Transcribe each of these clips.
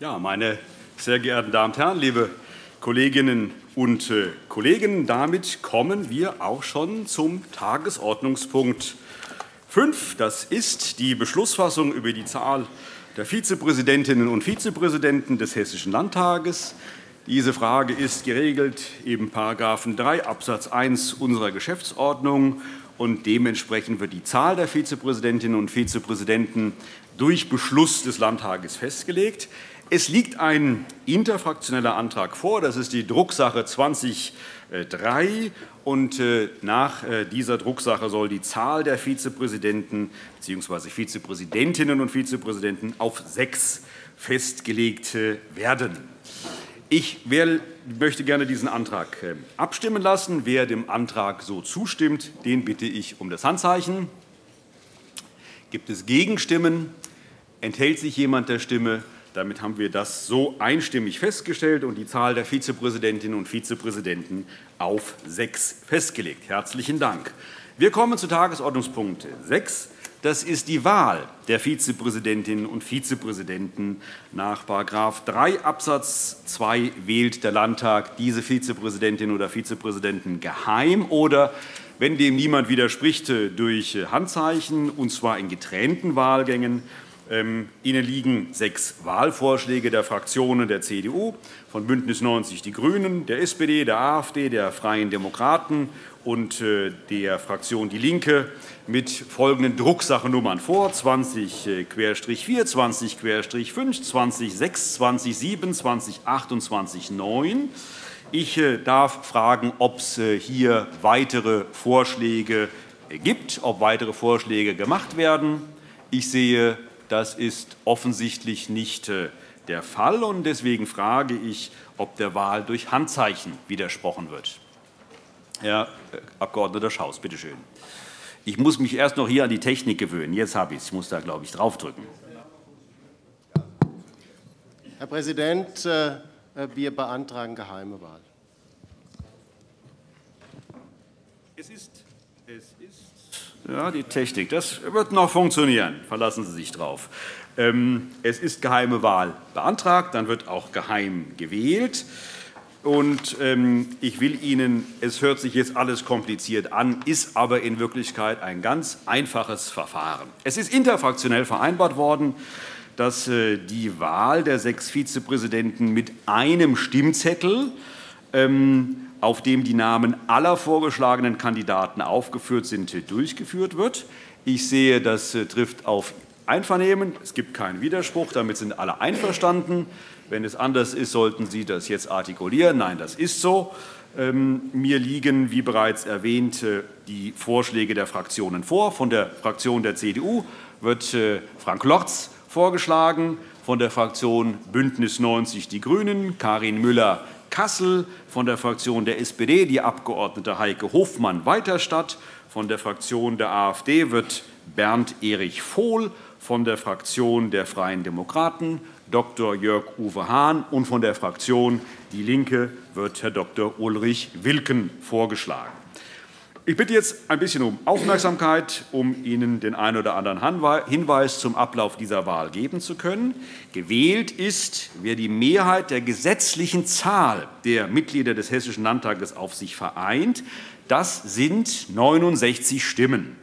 Ja, meine sehr geehrten Damen und Herren, liebe Kolleginnen und äh, Kollegen, damit kommen wir auch schon zum Tagesordnungspunkt 5. Das ist die Beschlussfassung über die Zahl der Vizepräsidentinnen und Vizepräsidenten des Hessischen Landtages. Diese Frage ist geregelt im § 3 Abs. 1 unserer Geschäftsordnung und dementsprechend wird die Zahl der Vizepräsidentinnen und Vizepräsidenten durch Beschluss des Landtages festgelegt. Es liegt ein interfraktioneller Antrag vor. Das ist die Drucksache 2003. Und äh, nach äh, dieser Drucksache soll die Zahl der Vizepräsidenten bzw. Vizepräsidentinnen und Vizepräsidenten auf sechs festgelegt äh, werden. Ich möchte gerne diesen Antrag abstimmen lassen. Wer dem Antrag so zustimmt, den bitte ich um das Handzeichen. Gibt es Gegenstimmen? Enthält sich jemand der Stimme? Damit haben wir das so einstimmig festgestellt und die Zahl der Vizepräsidentinnen und Vizepräsidenten auf sechs festgelegt. Herzlichen Dank. Wir kommen zu Tagesordnungspunkt 6. Das ist die Wahl der Vizepräsidentinnen und Vizepräsidenten. Nach § 3 Abs. 2 wählt der Landtag diese Vizepräsidentin oder Vizepräsidenten geheim oder, wenn dem niemand widerspricht, durch Handzeichen, und zwar in getrennten Wahlgängen. Ähm, Ihnen liegen sechs Wahlvorschläge der Fraktionen der CDU, von BÜNDNIS 90 die GRÜNEN, der SPD, der AfD, der Freien Demokraten und äh, der Fraktion DIE LINKE mit folgenden Drucksachennummern vor: 20-4, 20-5, 20 20 7, 20 28 9. Ich äh, darf fragen, ob es äh, hier weitere Vorschläge gibt, ob weitere Vorschläge gemacht werden. Ich sehe das ist offensichtlich nicht äh, der Fall. und Deswegen frage ich, ob der Wahl durch Handzeichen widersprochen wird. Herr äh, Abg. Schaus, bitte schön. Ich muss mich erst noch hier an die Technik gewöhnen. Jetzt habe ich es. Ich muss da, glaube ich, draufdrücken. Herr Präsident, äh, wir beantragen geheime Wahl. Es ist, es ja, die Technik, das wird noch funktionieren. Verlassen Sie sich drauf. Ähm, es ist geheime Wahl beantragt, dann wird auch geheim gewählt. Und ähm, ich will Ihnen, es hört sich jetzt alles kompliziert an, ist aber in Wirklichkeit ein ganz einfaches Verfahren. Es ist interfraktionell vereinbart worden, dass äh, die Wahl der sechs Vizepräsidenten mit einem Stimmzettel ähm, auf dem die Namen aller vorgeschlagenen Kandidaten aufgeführt sind, durchgeführt wird. Ich sehe, das äh, trifft auf Einvernehmen. Es gibt keinen Widerspruch. Damit sind alle einverstanden. Wenn es anders ist, sollten Sie das jetzt artikulieren. Nein, das ist so. Ähm, mir liegen, wie bereits erwähnt, äh, die Vorschläge der Fraktionen vor. Von der Fraktion der CDU wird äh, Frank Lorz vorgeschlagen, von der Fraktion Bündnis 90 Die Grünen Karin Müller Kassel, von der Fraktion der SPD die Abgeordnete Heike Hofmann-Weiterstadt, von der Fraktion der AfD wird Bernd Erich Vohl, von der Fraktion der Freien Demokraten Dr. Jörg-Uwe Hahn und von der Fraktion DIE LINKE wird Herr Dr. Ulrich Wilken vorgeschlagen. Ich bitte jetzt ein bisschen um Aufmerksamkeit, um Ihnen den einen oder anderen Hinweis zum Ablauf dieser Wahl geben zu können. Gewählt ist, wer die Mehrheit der gesetzlichen Zahl der Mitglieder des Hessischen Landtages auf sich vereint. Das sind 69 Stimmen.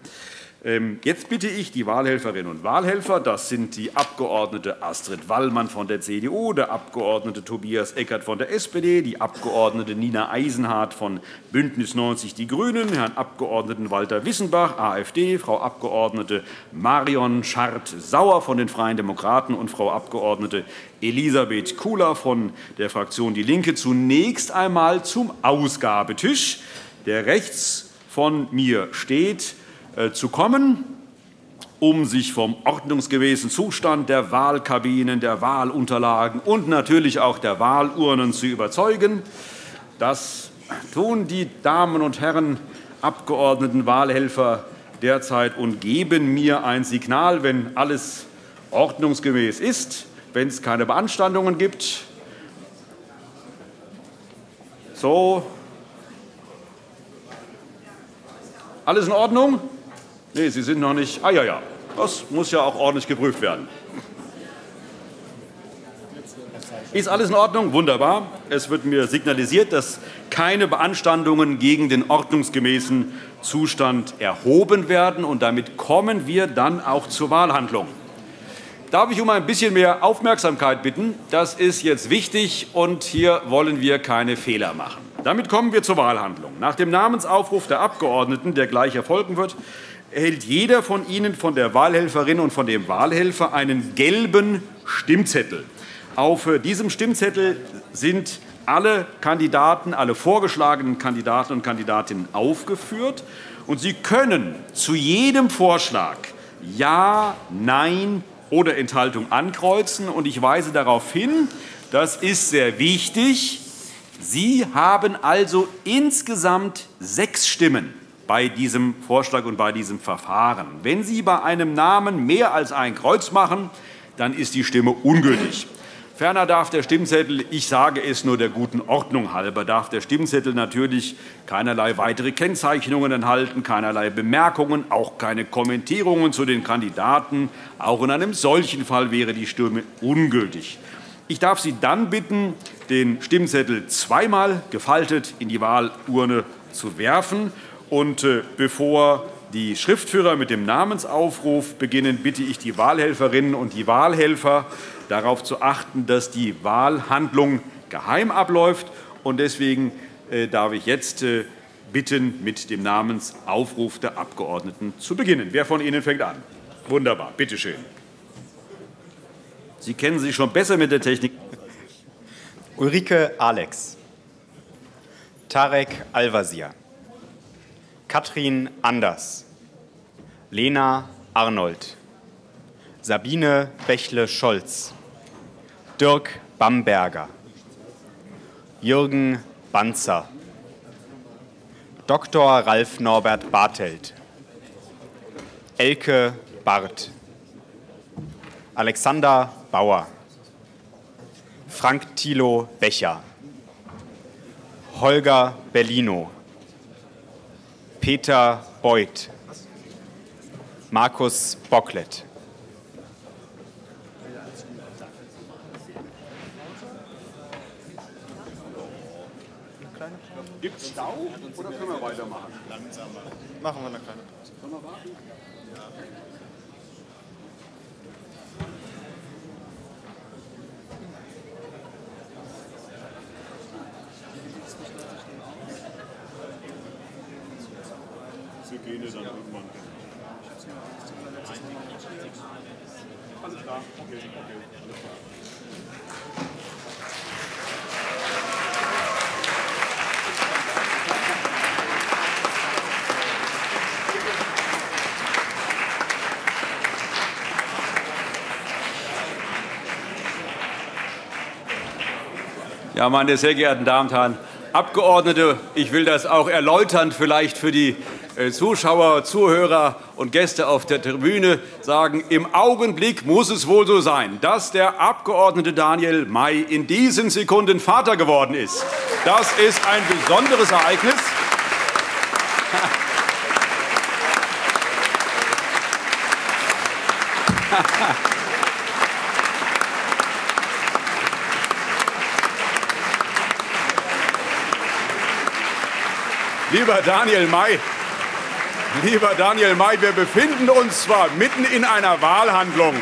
Ähm, jetzt bitte ich die Wahlhelferinnen und Wahlhelfer, das sind die Abgeordnete Astrid Wallmann von der CDU, der Abgeordnete Tobias Eckert von der SPD, die Abgeordnete Nina Eisenhardt von Bündnis 90 Die Grünen, Herrn Abgeordneten Walter Wissenbach, AfD, Frau Abgeordnete Marion Schardt-Sauer von den Freien Demokraten und Frau Abgeordnete Elisabeth Kula von der Fraktion DIE LINKE. Zunächst einmal zum Ausgabetisch, der rechts von mir steht. Äh, zu kommen, um sich vom ordnungsgemäßen Zustand der Wahlkabinen, der Wahlunterlagen und natürlich auch der Wahlurnen zu überzeugen. Das tun die Damen und Herren Abgeordneten Wahlhelfer derzeit und geben mir ein Signal, wenn alles ordnungsgemäß ist, wenn es keine Beanstandungen gibt. So. Alles in Ordnung? Nee, Sie sind noch nicht. Ah, ja, ja. Das muss ja auch ordentlich geprüft werden. Ist alles in Ordnung? Wunderbar. Es wird mir signalisiert, dass keine Beanstandungen gegen den ordnungsgemäßen Zustand erhoben werden. Und damit kommen wir dann auch zur Wahlhandlung. Darf ich um ein bisschen mehr Aufmerksamkeit bitten? Das ist jetzt wichtig und hier wollen wir keine Fehler machen. Damit kommen wir zur Wahlhandlung. Nach dem Namensaufruf der Abgeordneten, der gleich erfolgen wird, erhält jeder von Ihnen von der Wahlhelferin und von dem Wahlhelfer einen gelben Stimmzettel. Auf diesem Stimmzettel sind alle Kandidaten, alle vorgeschlagenen Kandidaten und Kandidatinnen aufgeführt. Und Sie können zu jedem Vorschlag Ja, Nein oder Enthaltung ankreuzen. Und ich weise darauf hin, das ist sehr wichtig. Sie haben also insgesamt sechs Stimmen bei diesem Vorschlag und bei diesem Verfahren. Wenn Sie bei einem Namen mehr als ein Kreuz machen, dann ist die Stimme ungültig. Ferner darf der Stimmzettel, ich sage es nur der guten Ordnung halber, darf der Stimmzettel natürlich keinerlei weitere Kennzeichnungen enthalten, keinerlei Bemerkungen, auch keine Kommentierungen zu den Kandidaten. Auch in einem solchen Fall wäre die Stimme ungültig. Ich darf Sie dann bitten, den Stimmzettel zweimal gefaltet in die Wahlurne zu werfen. Und äh, bevor die Schriftführer mit dem Namensaufruf beginnen, bitte ich die Wahlhelferinnen und die Wahlhelfer, darauf zu achten, dass die Wahlhandlung geheim abläuft. Und deswegen äh, darf ich jetzt äh, bitten, mit dem Namensaufruf der Abgeordneten zu beginnen. Wer von Ihnen fängt an? Wunderbar, bitte schön. Sie kennen sich schon besser mit der Technik. Ulrike Alex, Tarek Al-Wazir, Katrin Anders, Lena Arnold, Sabine Bächle-Scholz, Dirk Bamberger, Jürgen Banzer, Dr. Ralf Norbert Bartelt, Elke Barth, Alexander Bauer, Frank Thilo Becher, Holger Bellino, Peter Beuth, Markus Bocklet. Gibt es Stau oder können wir weitermachen? Langsamer. Machen wir eine kleine Pause. Gehen dann irgendwann. Alles klar, okay, okay, alles klar. Ja, meine sehr geehrten Damen und Herren Abgeordnete, ich will das auch erläuternd vielleicht für die Zuschauer, Zuhörer und Gäste auf der Tribüne sagen. Im Augenblick muss es wohl so sein, dass der Abgeordnete Daniel May in diesen Sekunden Vater geworden ist. Das ist ein besonderes Ereignis. Lieber Daniel May, lieber Daniel May, wir befinden uns zwar mitten in einer Wahlhandlung.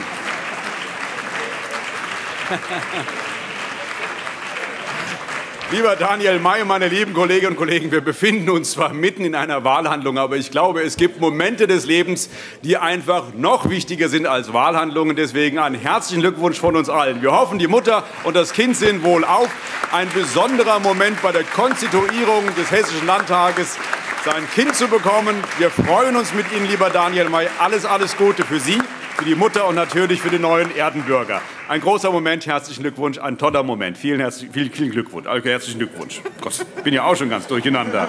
Lieber Daniel May, meine lieben Kolleginnen und Kollegen, wir befinden uns zwar mitten in einer Wahlhandlung, aber ich glaube, es gibt Momente des Lebens, die einfach noch wichtiger sind als Wahlhandlungen. Deswegen einen herzlichen Glückwunsch von uns allen. Wir hoffen, die Mutter und das Kind sind wohlauf. Ein besonderer Moment bei der Konstituierung des Hessischen Landtages, sein Kind zu bekommen. Wir freuen uns mit Ihnen, lieber Daniel May. Alles, alles Gute für Sie, für die Mutter und natürlich für den neuen Erdenbürger. Ein großer Moment, herzlichen Glückwunsch, ein toller Moment. Vielen, herzlichen, vielen, vielen Glückwunsch. Also herzlichen Glückwunsch. Gott, bin ja auch schon ganz durcheinander.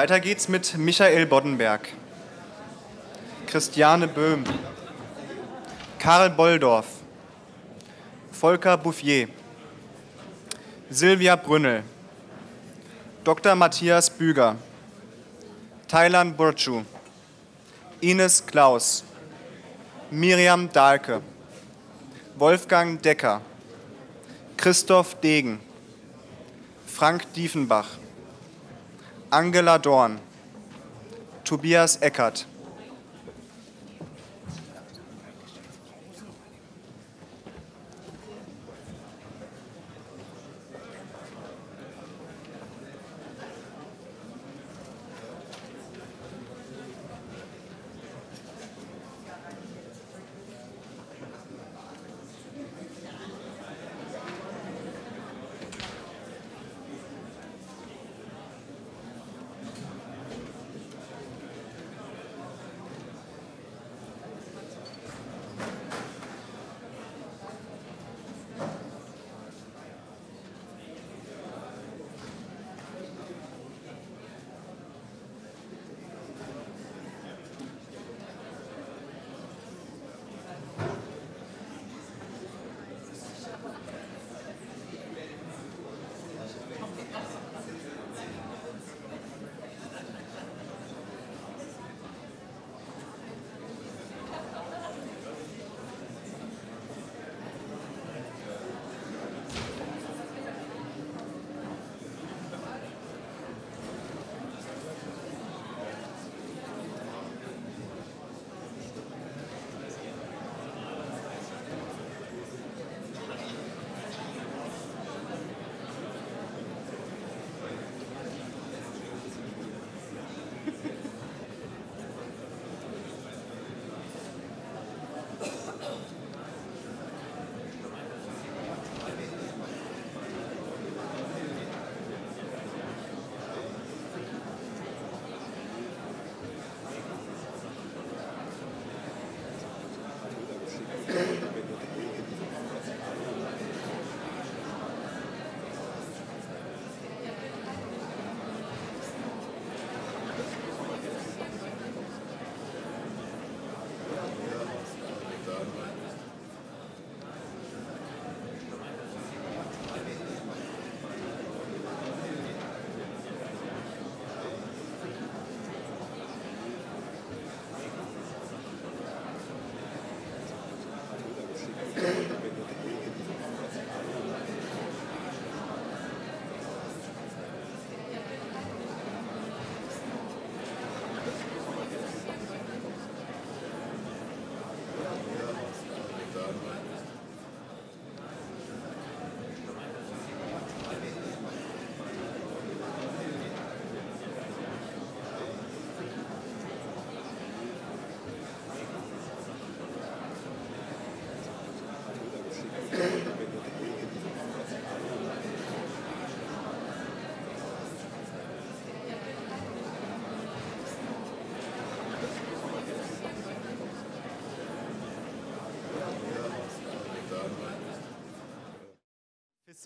Weiter geht's mit Michael Boddenberg, Christiane Böhm, Karl Bolldorf, Volker Bouffier, Silvia Brünnel, Dr. Matthias Büger, Thailand Burcu, Ines Klaus, Miriam Dahlke, Wolfgang Decker, Christoph Degen, Frank Diefenbach, Angela Dorn, Tobias Eckert,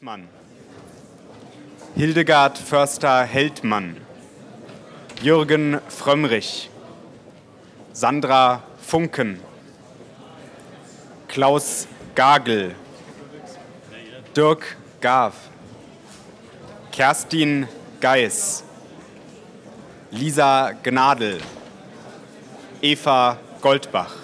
Fissmann, Hildegard Förster-Heldmann, Jürgen Frömmrich, Sandra Funken, Klaus Gagel, Dirk Gav, Kerstin Geis, Lisa Gnadl, Eva Goldbach.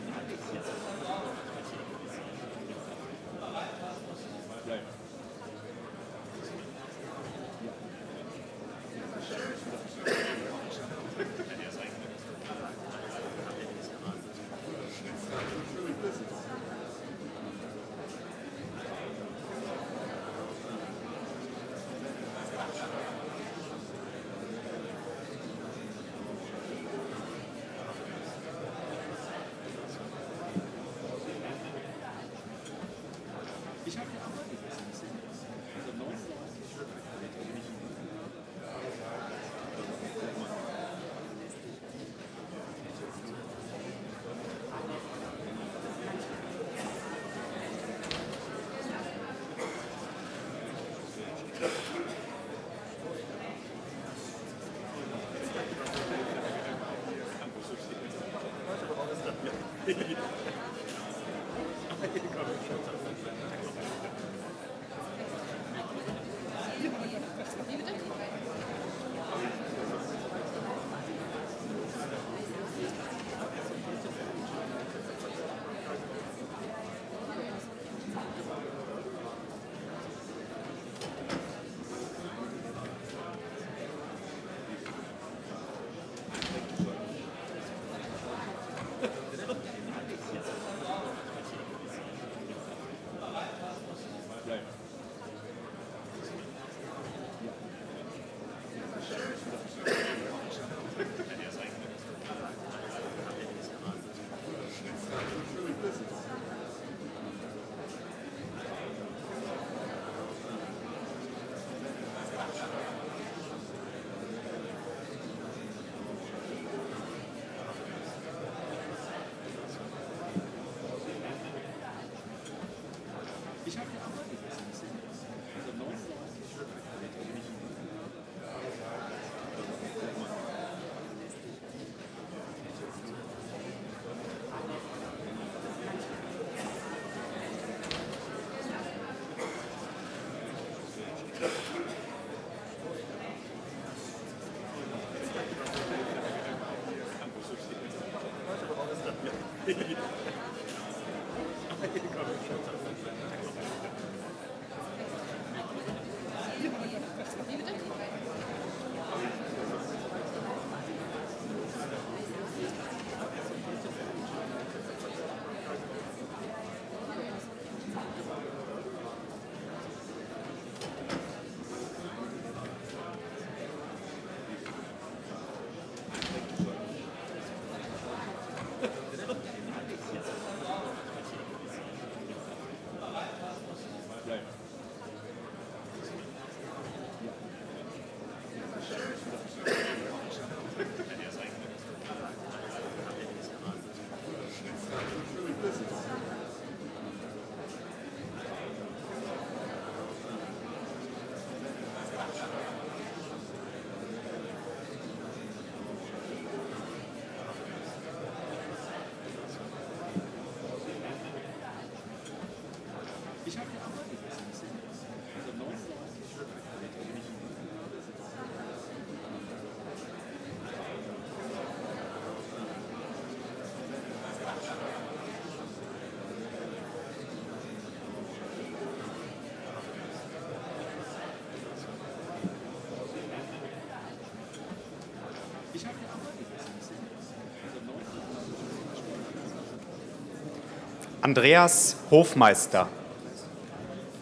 Andreas Hofmeister,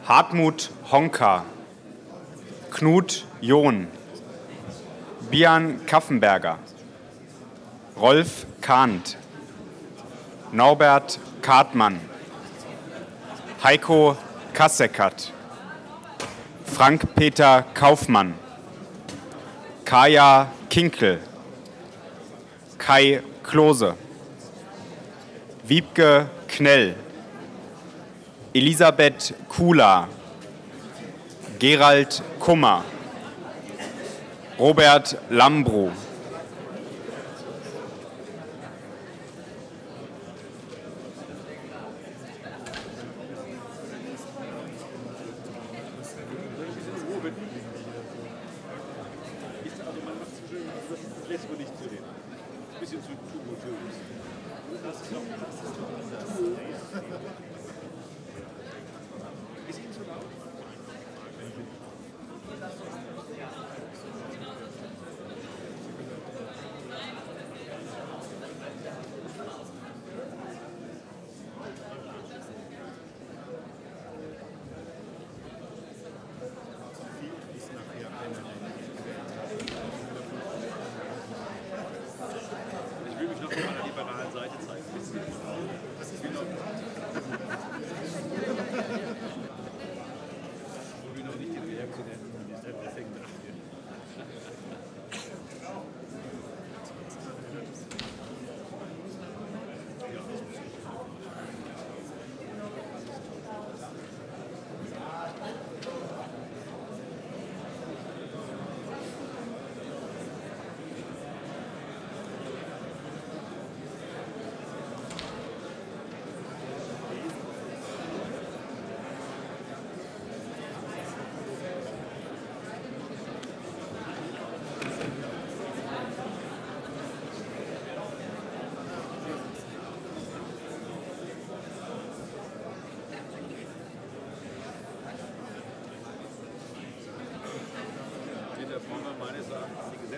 Hartmut Honka, Knut John, Bian Kaffenberger, Rolf Kahnt, Norbert Kartmann, Heiko Kasseckert, Frank-Peter Kaufmann, Kaya Kinkel, Kai Klose, Wiebke Knell, Elisabeth Kula, Gerald Kummer, Robert Lambro,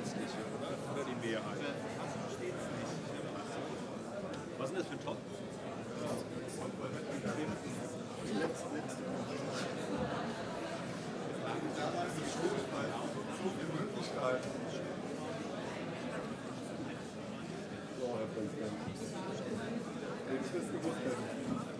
Grundsätzliche, oder? Oder die Mehrheit? Äh, Was ist denn das für ein Top? Ich habe Schuld, weil so viele Möglichkeiten. Ja, Herr Präsident. Wenn das gewusst.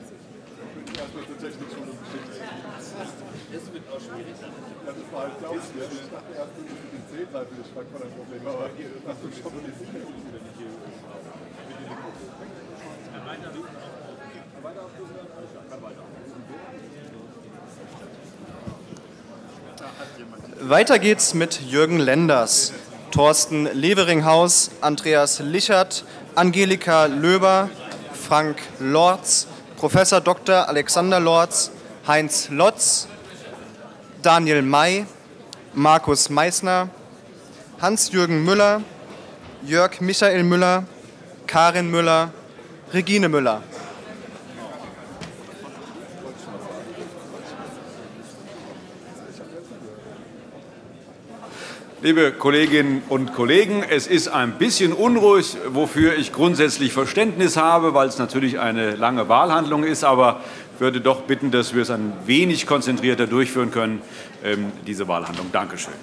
Weiter geht's mit Jürgen Lenders. Thorsten Leveringhaus, Andreas Lichert, Angelika Löber, Frank Lorz, Professor Dr. Alexander Lorz, Heinz Lotz, Daniel May, Markus Meissner, Hans-Jürgen Müller, Jörg Michael Müller, Karin Müller, Regine Müller. Liebe Kolleginnen und Kollegen, es ist ein bisschen unruhig, wofür ich grundsätzlich Verständnis habe, weil es natürlich eine lange Wahlhandlung ist, aber ich würde doch bitten, dass wir es ein wenig konzentrierter durchführen können, ähm, diese Wahlhandlung. Dankeschön.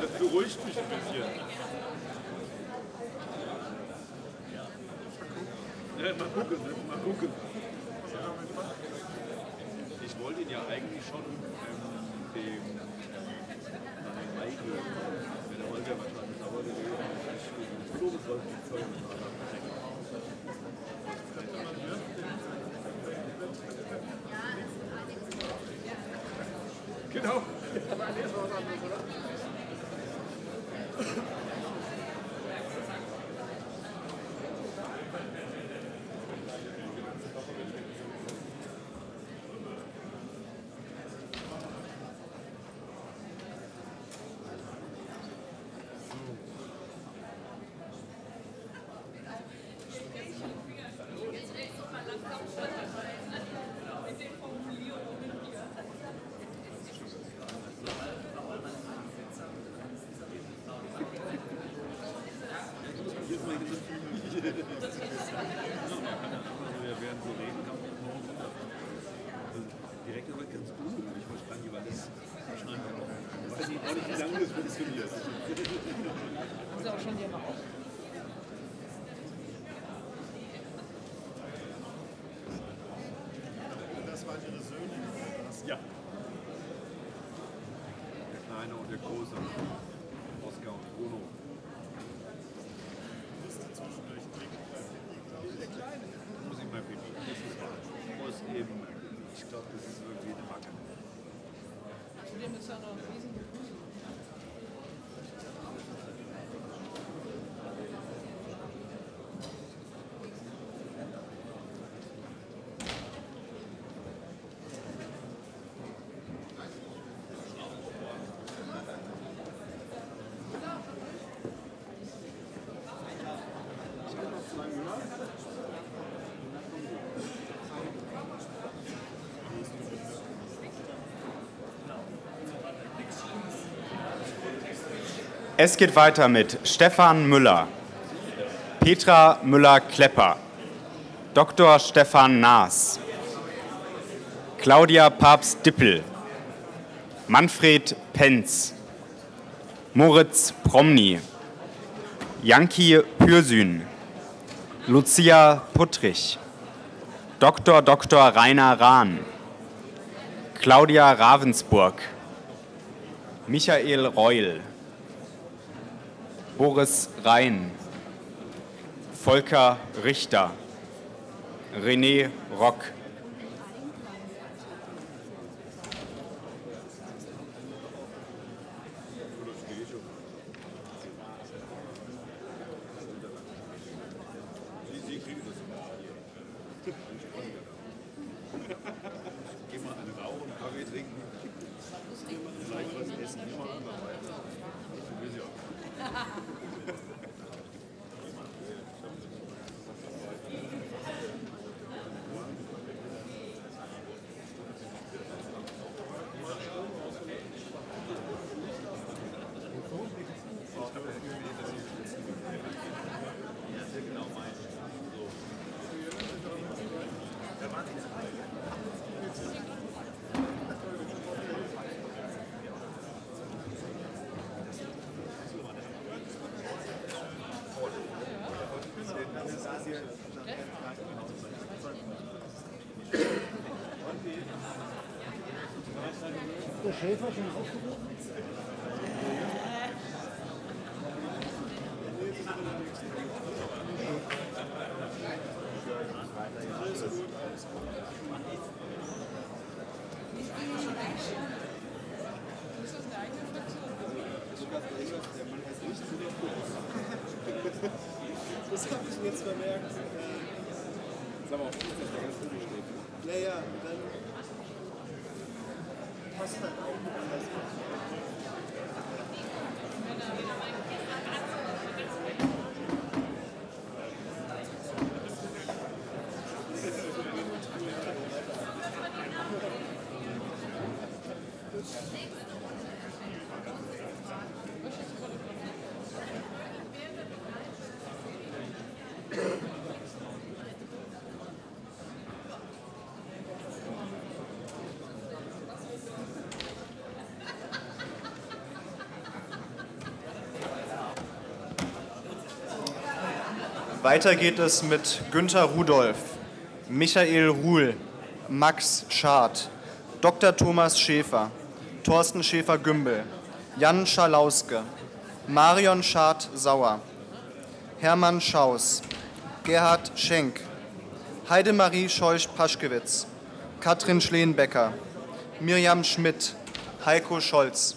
Das beruhigt mich ein bisschen. Ja, mal gucken, ne? mal gucken. Ihn ja eigentlich schon ähm, dem Daniel May geben. Wenn er wollte ja wahrscheinlich sauer gewesen. Ich geflogen sollte die Zeugen Genau. Direkt aber ganz unruhig wahrscheinlich, weil das wahrscheinlich auch, weiß ich auch nicht, wie lange das funktioniert. Das waren ihre Söhne? Ja. Der Kleine und der Große. Oskar und Bruno. Der Kleine muss ich mal pipi. Das ist wahr. Muss eben, ich glaube, das ist irgendwie eine Macke. Es geht weiter mit Stefan Müller, Petra Müller-Klepper, Dr. Stefan Naas, Claudia Papst-Dippel, Manfred Penz, Moritz Promny, Janki Pürsün, Lucia Puttrich, Dr. Dr. Rainer Rahn, Claudia Ravensburg, Michael Reul, Boris Rhein, Volker Richter, René Rock. Mir jetzt vermerkt. Sag mal, ob das da ganz oben steht. Ja, ja, dann passt halt auch anders. Weiter geht es mit Günter Rudolph, Michael Ruhl, Max Schad, Dr. Thomas Schäfer, Thorsten Schäfer-Gümbel, Jan Schalauske, Marion Schad-Sauer, Hermann Schaus, Gerhard Schenk, Heidemarie Scheuch-Paschkewitz, Katrin Schleenbecker, Mirjam Schmidt, Heiko Scholz.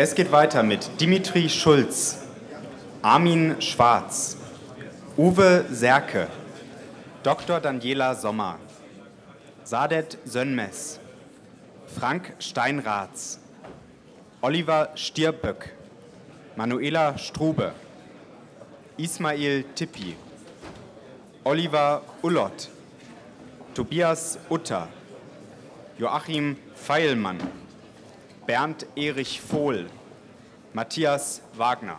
Es geht weiter mit Dimitri Schulz, Armin Schwarz, Uwe Serke, Dr. Daniela Sommer, Sadet Sönmez, Frank Steinratz, Oliver Stierböck, Manuela Strube, Ismail Tippi, Oliver Ullott, Tobias Utter, Joachim Feilmann, Bernd Erich Vohl, Matthias Wagner.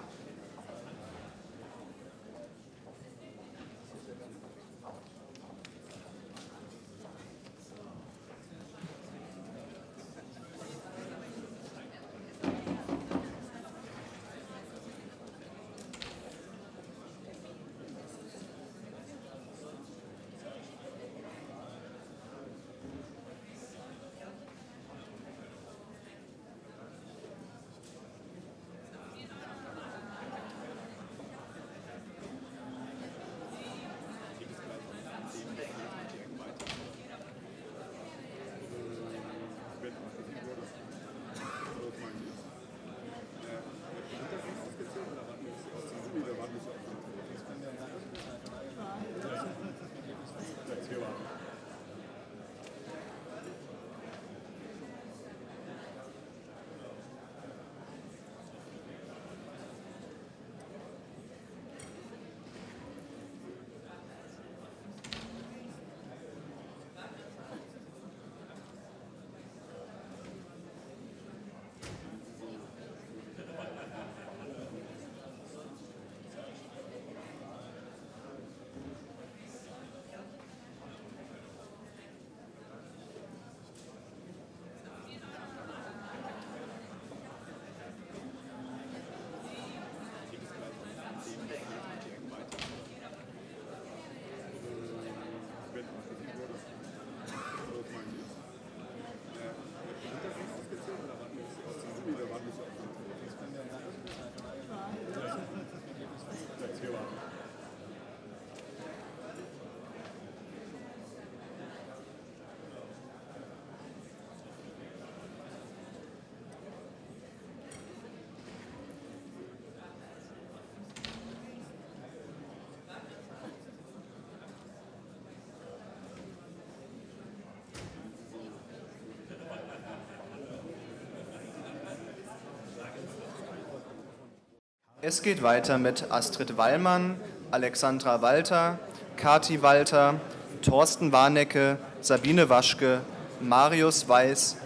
Es geht weiter mit Astrid Wallmann, Alexandra Walter, Kati Walter, Thorsten Warnecke, Sabine Waschke, Marius Weiß,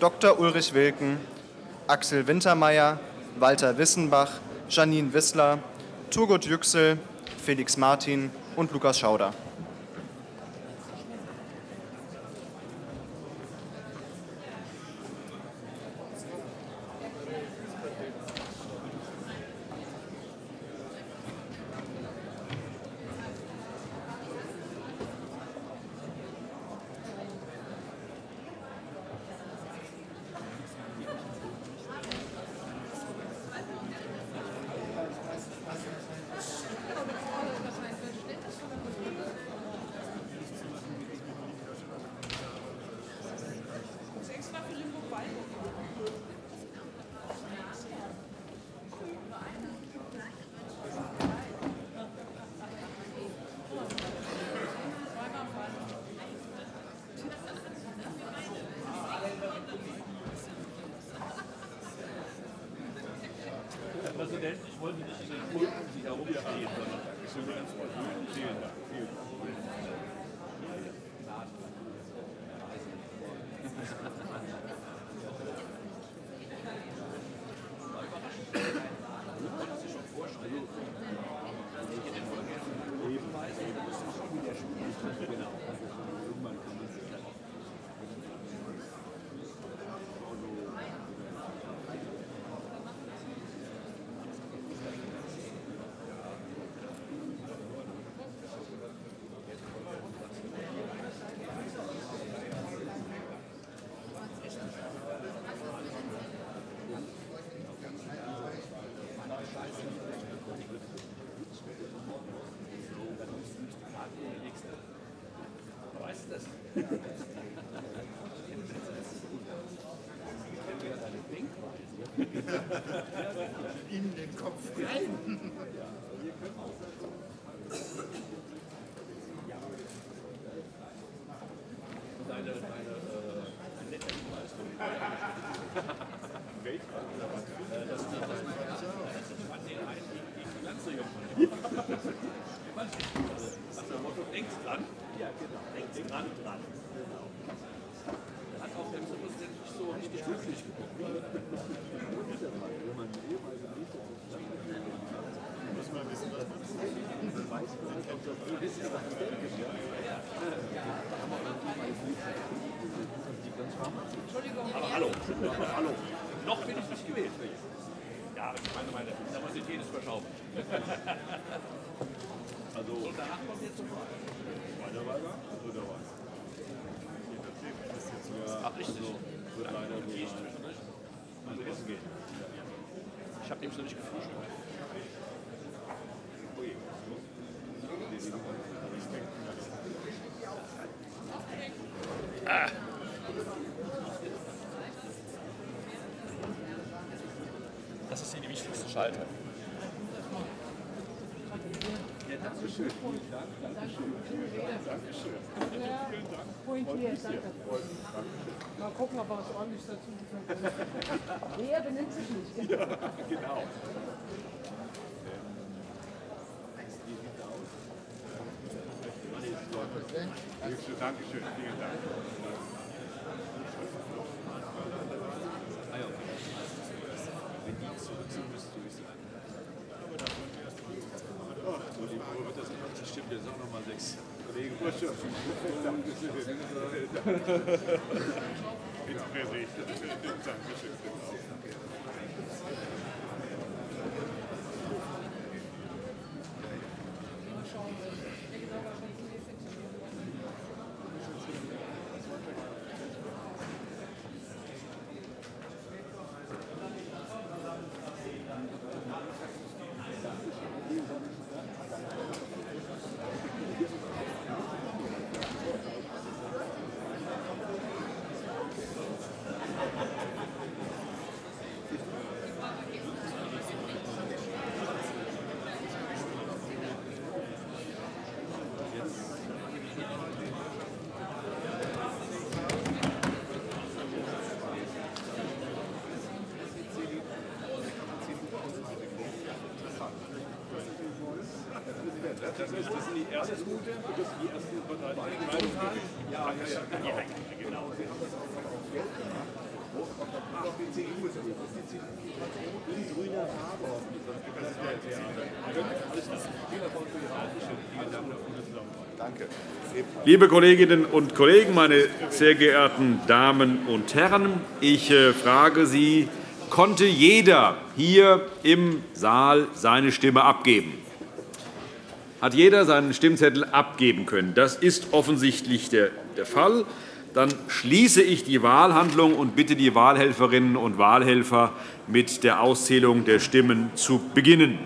Dr. Ulrich Wilken, Axel Wintermeyer, Walter Wissenbach, Janine Wissler, Turgut Yüksel, Felix Martin und Lukas Schauder. Längst dran? Ja, genau. Längst dran, dran. Hat auch der Präsident nicht so richtig glücklich geguckt. Aber hallo, hallo. Noch bin ich nicht gewählt. Ja, aber ich meine, meine Nervosität ist verschaubt. Also, und danach kommt jetzt sofort. Zweiter Wahlgang? Dritter Wahlgang. Ach, richtig. Wird leider gehe ich zwischendurch. Also, essen gehen. Ich habe nämlich noch nicht gefrühstückt. Das ist hier die wichtigste Schalter. Pointiert, danke. Mal gucken, ob er was ordentlich dazu gesagt hat. Nee, er benimmt sich nicht. Genau. Dankeschön, vielen Dank. Wenn die zurück sind, müsst ihr wissen. So, die Uhr wird das stimmt, jetzt auch nochmal sechs Kollegen. Dankeschön. Dankeschön. Liebe Kolleginnen und Kollegen, meine sehr geehrten Damen und Herren, ich äh, frage Sie, konnte jeder hier im Saal seine Stimme abgeben? Hat jeder seinen Stimmzettel abgeben können? Das ist offensichtlich der, der Fall. Dann schließe ich die Wahlhandlung und bitte die Wahlhelferinnen und Wahlhelfer, mit der Auszählung der Stimmen zu beginnen.